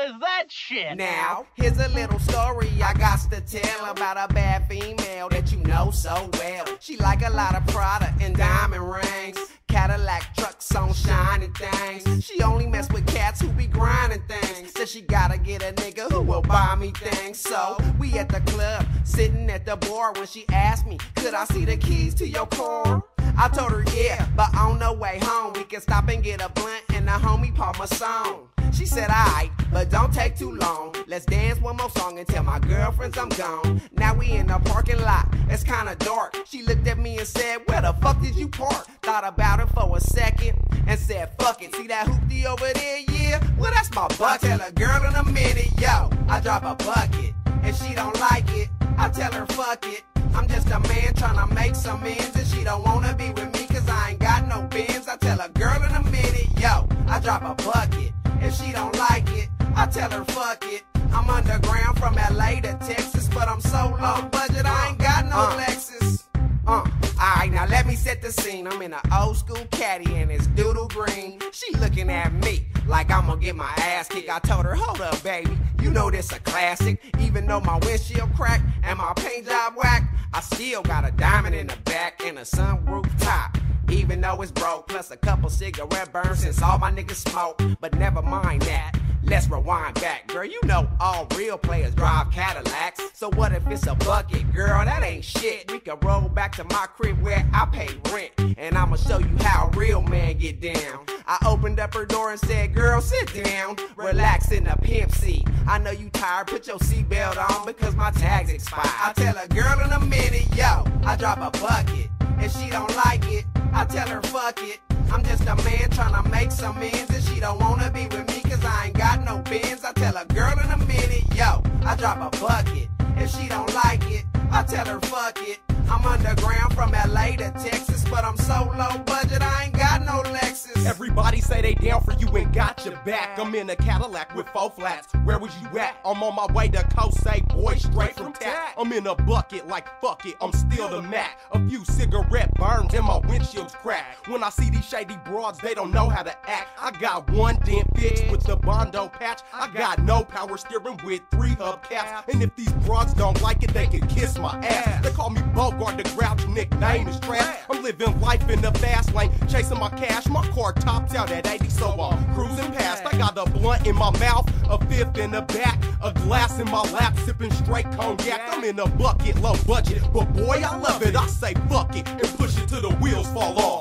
is that shit? Now, here's a little story I got to tell about a bad female that you know so well. She like a lot of Prada and diamond rings. Cadillac trucks on shiny things. She only mess with cats who be grinding things. Says she gotta get a nigga who will buy me things. So we at the club, sitting at the bar when she asked me, could I see the keys to your car? I told her yeah, but on the way home we can stop and get a blunt and a homie palm a song. She said, alright, but don't take too long. Let's dance one more song and tell my girlfriends I'm gone. Now we in the parking lot, it's kinda dark. She looked at me and said, Where the fuck did you park? Thought about it for a second and said, Fuck it. See that hoopty over there? Yeah, well, that's my. I tell a girl in a minute, yo, I drop a bucket. and she don't like it, I tell her, Fuck it. I'm just a man trying to make some ends and she don't wanna be with me cause I ain't got no Benz. I tell a girl in a minute, yo, I drop a bucket. If she don't like it, I tell her fuck it. I'm underground from LA to Texas, but I'm so low budget, I ain't got no uh, Lexus. Uh, alright, now let me set the scene. I'm in an old school caddy and it's doodle green. She looking at me like I'm gonna get my ass kicked. I told her, hold up, baby. You know this a classic. Even though my windshield cracked and my paint job whack, I still got a diamond in the back and a sunroof top even though it's broke. Plus a couple cigarette burns since all my niggas smoke. But never mind that. Let's rewind back, girl. You know all real players drive Cadillacs. So what if it's a bucket, girl? That ain't shit. We can roll back to my crib where I pay rent, and I'ma show you how real man get down. I opened up her door and said, "Girl, sit down, relax in the pimp seat. I know you tired. Put your seatbelt on because my tags expired." I tell a girl in a minute, yo, I drop a bucket. If she don't like it, I tell her fuck it. I'm just a man trying to make some ends and she don't wanna be with me cause I ain't got no Benz. I tell a girl in a minute, yo, I drop a bucket. If she don't like it, I tell her fuck it. I'm underground from LA to Texas, but I'm so low budget I ain't got no Lexus. Everybody say they down for you and got your back. I'm in a Cadillac with four flats. Where was you at? I'm on my way to Coast Say boy. I'm in a bucket like fuck it, I'm still the Mac. A few cigarette burns and my windshield's cracked. When I see these shady broads, they don't know how to act. I got one dent fixed with the Bondo patch. I got no power steering with three hubcaps. And if these broads don't like it, they can kiss my ass. Bogart, the grouch nickname is trash. I'm living life in the fast lane, chasing my cash. My car tops out at 80, so I'm cruising past. I got a blunt in my mouth, a fifth in the back, a glass in my lap, sipping straight cognac. I'm in a bucket, low budget, but boy, I love it. I say fuck it and push it till the wheels fall off.